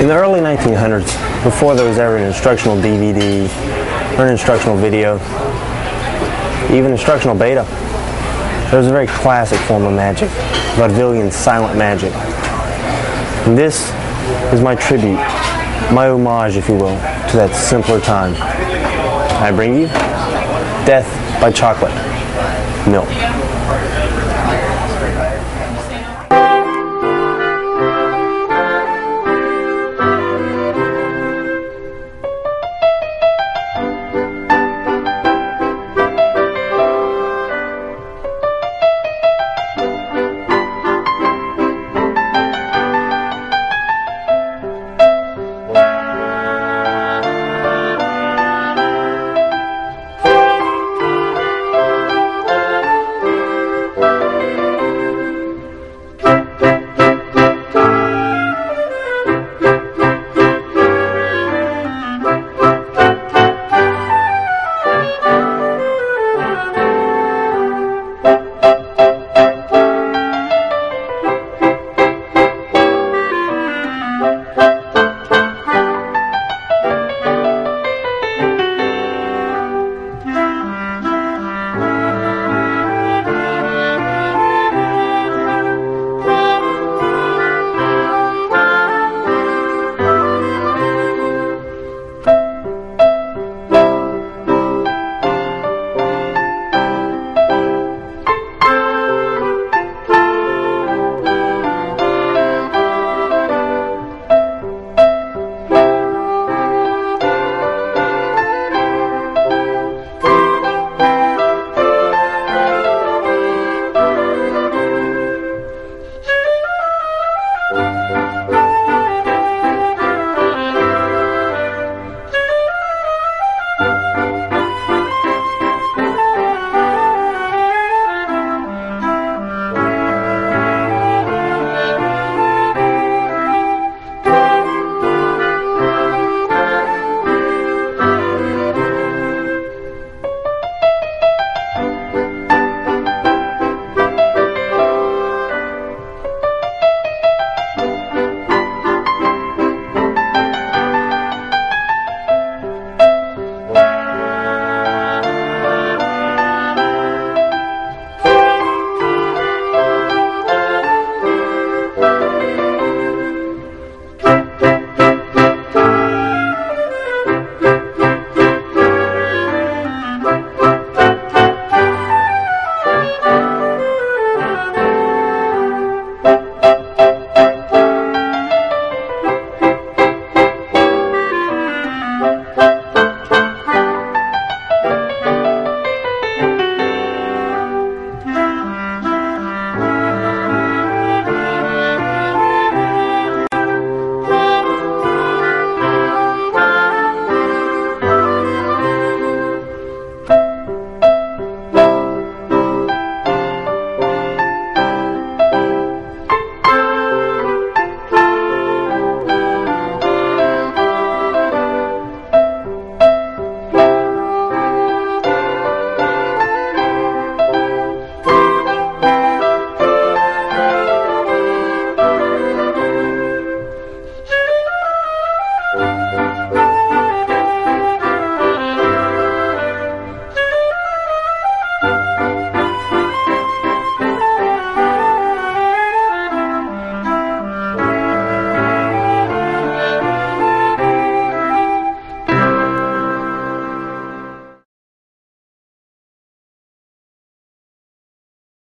In the early 1900s, before there was ever an instructional DVD or an instructional video, even instructional beta, there was a very classic form of magic, vaudevillian silent magic. And this is my tribute, my homage, if you will, to that simpler time. I bring you Death by Chocolate Milk.